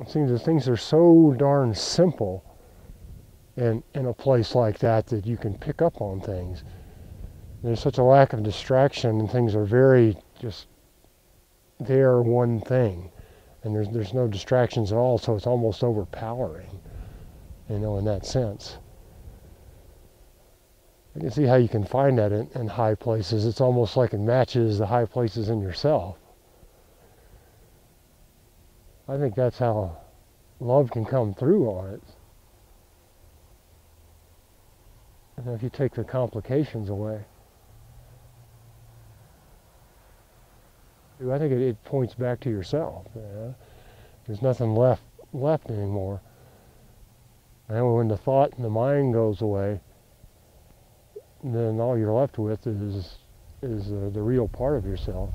it seems that things are so darn simple in, in a place like that that you can pick up on things. There's such a lack of distraction and things are very just, they are one thing. And there's, there's no distractions at all, so it's almost overpowering, you know, in that sense. I can see how you can find that in, in high places. It's almost like it matches the high places in yourself. I think that's how love can come through on it. And if you take the complications away, I think it, it points back to yourself. You know? There's nothing left left anymore. And when the thought and the mind goes away, then all you're left with is is uh, the real part of yourself.